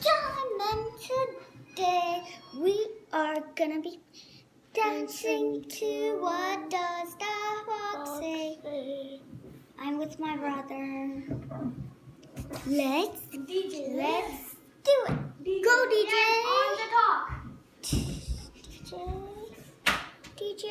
John, and today we are gonna be dancing to what does the fox say? I'm with my brother. Let's DJ, let's do it. DJ, Go DJ. On the talk. DJ, DJ.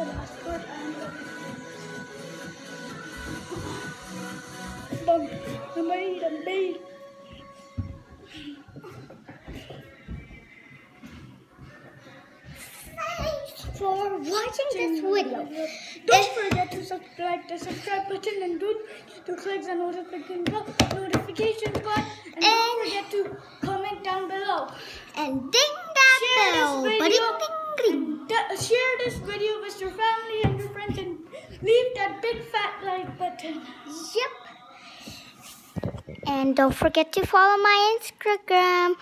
for the last part for watching this video. Don't if forget to subscribe the subscribe button and don't forget to click the notification bell, notification button and, and, don't forget to comment down below. And ding that Share bell, buddy. button. Yep. And don't forget to follow my Instagram.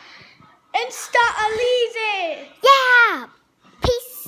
Insta Alizeh. Yeah.